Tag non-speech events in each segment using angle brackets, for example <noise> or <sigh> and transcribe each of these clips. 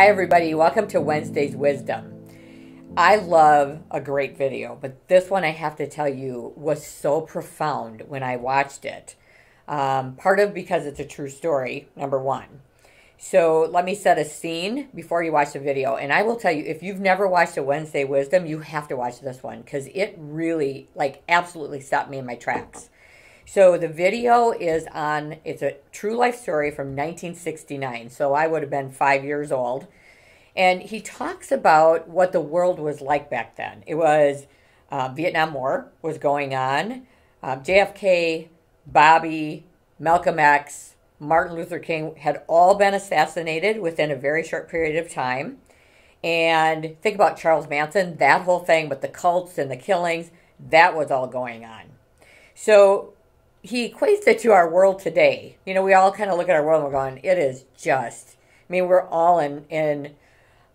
Hi, everybody. Welcome to Wednesday's Wisdom. I love a great video, but this one I have to tell you was so profound when I watched it. Um, part of because it's a true story, number one. So let me set a scene before you watch the video. And I will tell you, if you've never watched a Wednesday Wisdom, you have to watch this one because it really, like, absolutely stopped me in my tracks. So the video is on, it's a true life story from 1969. So I would have been five years old. And he talks about what the world was like back then. It was uh, Vietnam War was going on. Uh, JFK, Bobby, Malcolm X, Martin Luther King had all been assassinated within a very short period of time. And think about Charles Manson, that whole thing with the cults and the killings, that was all going on. So he equates it to our world today. You know, we all kind of look at our world and we're going, it is just. I mean, we're all in in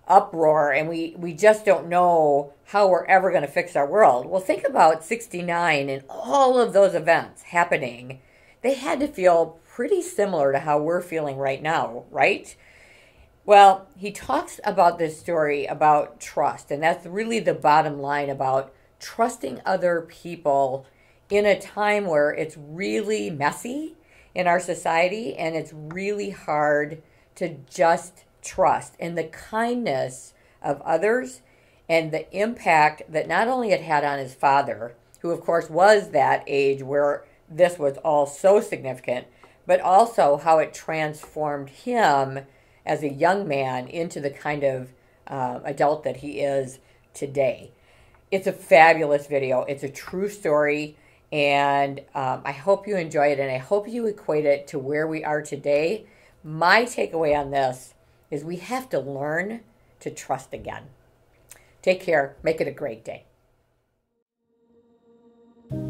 uproar, and we we just don't know how we're ever going to fix our world. Well, think about '69 and all of those events happening. They had to feel pretty similar to how we're feeling right now, right? Well, he talks about this story about trust, and that's really the bottom line about trusting other people in a time where it's really messy in our society and it's really hard to just trust and the kindness of others and the impact that not only it had on his father, who of course was that age where this was all so significant, but also how it transformed him as a young man into the kind of uh, adult that he is today. It's a fabulous video. It's a true story. And um, I hope you enjoy it and I hope you equate it to where we are today. My takeaway on this is we have to learn to trust again. Take care. Make it a great day.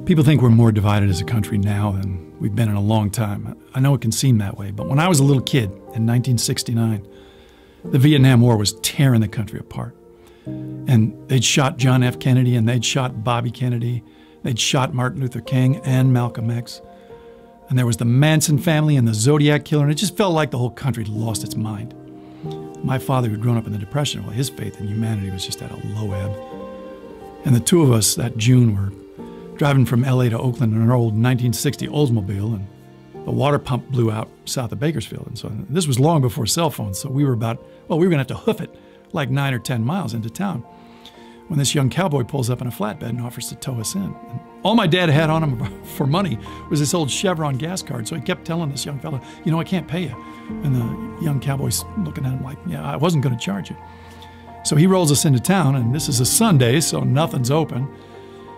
People think we're more divided as a country now than we've been in a long time. I know it can seem that way, but when I was a little kid in 1969, the Vietnam War was tearing the country apart. And they'd shot John F. Kennedy and they'd shot Bobby Kennedy They'd shot Martin Luther King and Malcolm X. And there was the Manson family and the Zodiac killer, and it just felt like the whole country lost its mind. My father, who'd grown up in the Depression, well, his faith in humanity was just at a low ebb. And the two of us that June were driving from LA to Oakland in an old 1960 Oldsmobile, and the water pump blew out south of Bakersfield. And so this was long before cell phones, so we were about, well, we were going to have to hoof it like nine or 10 miles into town when this young cowboy pulls up in a flatbed and offers to tow us in. And all my dad had on him <laughs> for money was this old Chevron gas card. So he kept telling this young fellow, you know, I can't pay you. And the young cowboy's looking at him like, yeah, I wasn't going to charge you. So he rolls us into town, and this is a Sunday, so nothing's open.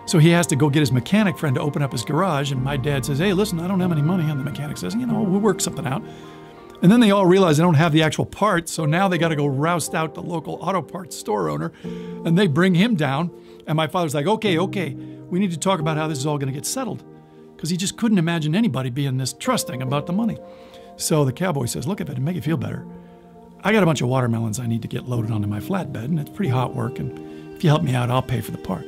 So he has to go get his mechanic friend to open up his garage. And my dad says, hey, listen, I don't have any money. And the mechanic says, you know, we'll work something out. And then they all realize they don't have the actual parts, so now they got to go roust out the local auto parts store owner, and they bring him down. And my father's like, okay, okay, we need to talk about how this is all going to get settled. Because he just couldn't imagine anybody being this trusting about the money. So the cowboy says, look, if it'd make you feel better, I got a bunch of watermelons I need to get loaded onto my flatbed, and it's pretty hot work, and if you help me out, I'll pay for the part.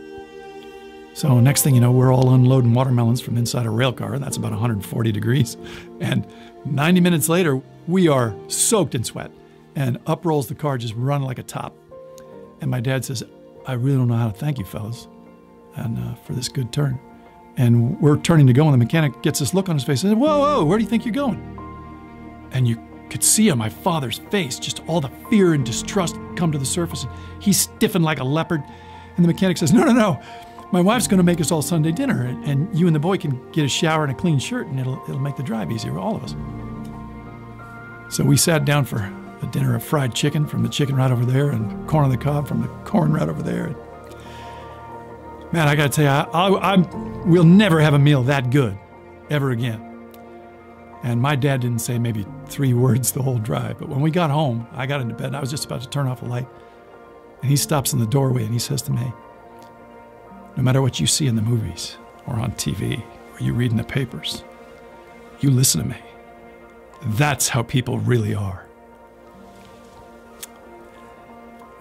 So next thing you know, we're all unloading watermelons from inside a rail car, that's about 140 degrees. And 90 minutes later, we are soaked in sweat, and up rolls the car, just run like a top. And my dad says, I really don't know how to thank you, fellas, and uh, for this good turn. And we're turning to go, and the mechanic gets this look on his face and says, Whoa, whoa, where do you think you're going? And you could see on my father's face just all the fear and distrust come to the surface. He stiffened like a leopard. And the mechanic says, No, no, no. My wife's going to make us all Sunday dinner, and you and the boy can get a shower and a clean shirt, and it'll, it'll make the drive easier for all of us. So we sat down for a dinner of fried chicken from the chicken right over there and corn on the cob from the corn right over there. Man, I got to tell you, I, I, I'm, we'll never have a meal that good ever again. And my dad didn't say maybe three words the whole drive, but when we got home, I got into bed and I was just about to turn off the light. And he stops in the doorway and he says to me, No matter what you see in the movies or on TV or you read in the papers, you listen to me. That's how people really are.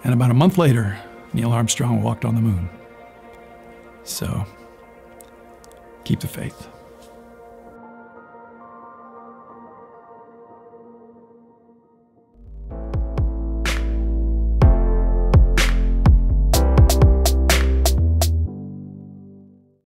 And about a month later, Neil Armstrong walked on the moon. So, keep the faith.